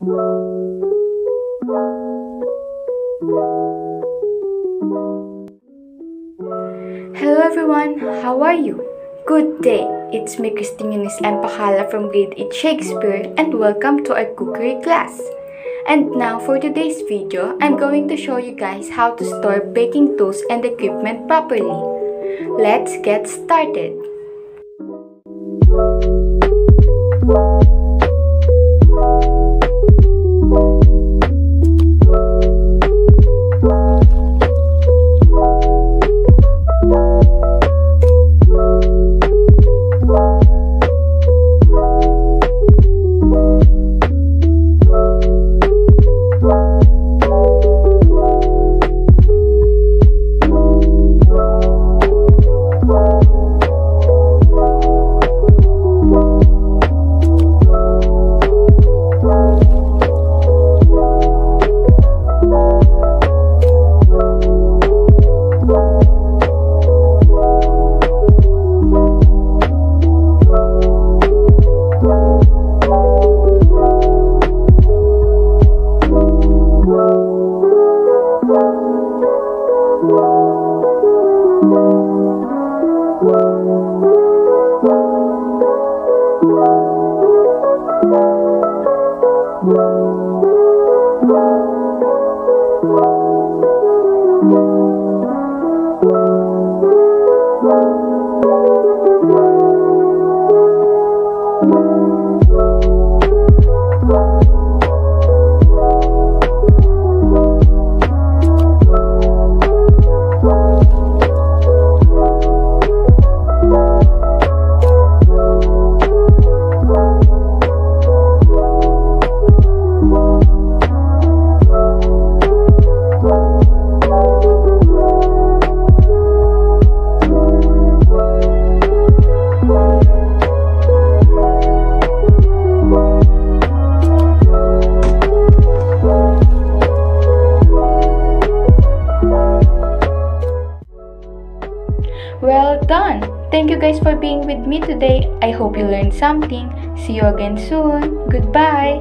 Hello everyone, how are you? Good day, it's me Chryztine Yunis Empacala from grade 8 Shakespeare and welcome to our cookery class. And now for today's video, I'm going to show you guys how to store baking tools and equipment properly. Let's get started! Well done! Thank you guys for being with me today. I hope you learned something. See you again soon. Goodbye!